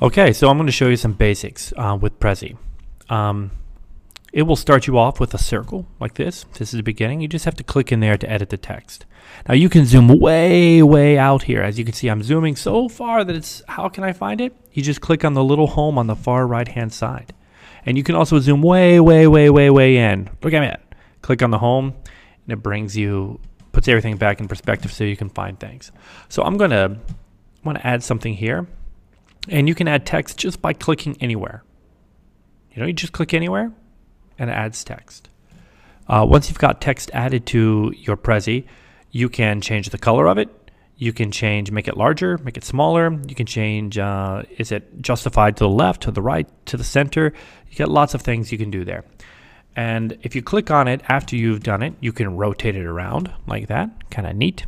Okay, so I'm going to show you some basics uh, with Prezi. Um, it will start you off with a circle like this. This is the beginning. You just have to click in there to edit the text. Now you can zoom way, way out here. As you can see, I'm zooming so far that it's, how can I find it? You just click on the little home on the far right hand side. And you can also zoom way, way, way, way, way in. Look at that. Click on the home and it brings you, puts everything back in perspective so you can find things. So I'm going to want to add something here. And you can add text just by clicking anywhere. You know, you just click anywhere and it adds text. Uh, once you've got text added to your Prezi, you can change the color of it. You can change, make it larger, make it smaller. You can change, uh, is it justified to the left, to the right, to the center? You get lots of things you can do there. And if you click on it after you've done it, you can rotate it around like that, kind of neat.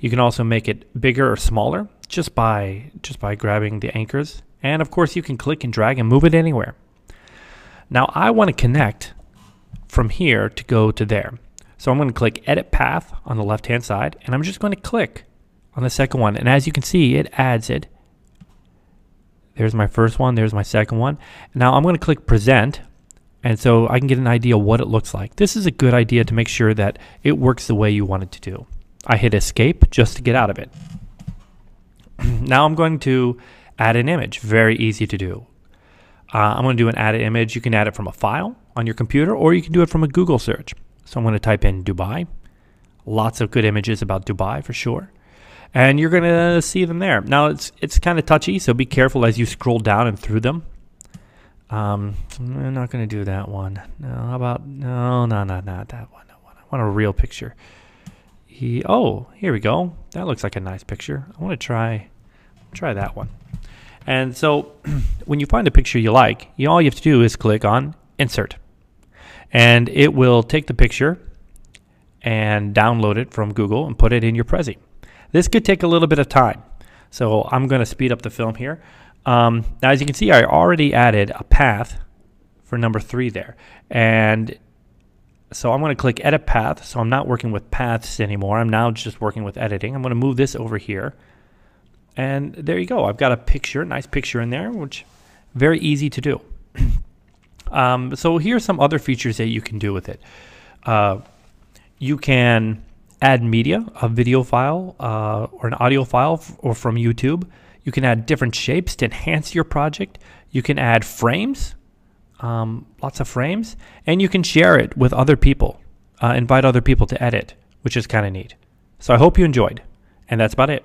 You can also make it bigger or smaller just by just by grabbing the anchors. And of course, you can click and drag and move it anywhere. Now I want to connect from here to go to there. So I'm going to click Edit Path on the left hand side, and I'm just going to click on the second one. And as you can see, it adds it. There's my first one, there's my second one. Now I'm going to click Present, and so I can get an idea what it looks like. This is a good idea to make sure that it works the way you want it to do. I hit Escape just to get out of it. Now I'm going to add an image, very easy to do. Uh, I'm going to do an add image. You can add it from a file on your computer or you can do it from a Google search. So I'm going to type in Dubai. Lots of good images about Dubai for sure. And you're going to see them there. Now it's it's kind of touchy, so be careful as you scroll down and through them. Um, I'm not going to do that one. No, how about no, no, no, not that one. I want a real picture. He, oh, here we go. That looks like a nice picture. I want to try try that one. And so when you find a picture you like, you, all you have to do is click on Insert. And it will take the picture and download it from Google and put it in your Prezi. This could take a little bit of time. So I'm going to speed up the film here. Um, now, as you can see, I already added a path for number three there. And so I'm going to click Edit Path. So I'm not working with paths anymore. I'm now just working with editing. I'm going to move this over here. And there you go. I've got a picture, nice picture in there, which very easy to do. um, so here's some other features that you can do with it. Uh, you can add media, a video file uh, or an audio file or from YouTube. You can add different shapes to enhance your project. You can add frames, um, lots of frames, and you can share it with other people, uh, invite other people to edit, which is kind of neat. So I hope you enjoyed, and that's about it.